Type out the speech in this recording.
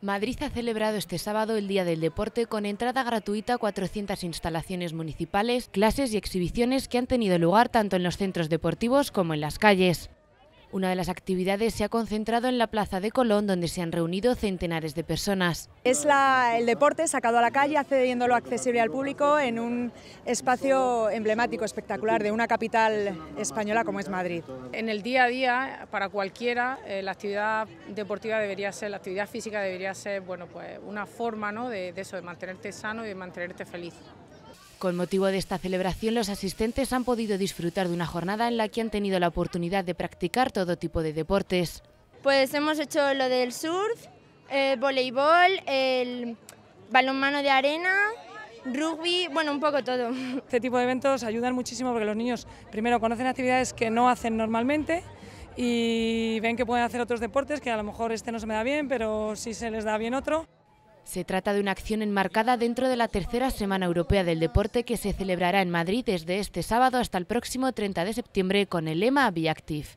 Madrid ha celebrado este sábado el Día del Deporte con entrada gratuita a 400 instalaciones municipales, clases y exhibiciones que han tenido lugar tanto en los centros deportivos como en las calles. Una de las actividades se ha concentrado en la Plaza de Colón, donde se han reunido centenares de personas. Es el deporte sacado a la calle, accediéndolo accesible al público en un espacio emblemático, espectacular, de una capital española como es Madrid. En el día a día, para cualquiera, eh, la actividad deportiva debería ser, la actividad física debería ser bueno, pues, una forma ¿no? de, de eso, de mantenerte sano y de mantenerte feliz. Con motivo de esta celebración, los asistentes han podido disfrutar de una jornada en la que han tenido la oportunidad de practicar todo tipo de deportes. Pues hemos hecho lo del surf, el voleibol, el balonmano de arena, rugby, bueno, un poco todo. Este tipo de eventos ayudan muchísimo porque los niños primero conocen actividades que no hacen normalmente y ven que pueden hacer otros deportes que a lo mejor este no se me da bien, pero sí se les da bien otro. Se trata de una acción enmarcada dentro de la tercera Semana Europea del Deporte que se celebrará en Madrid desde este sábado hasta el próximo 30 de septiembre con el lema Be Active.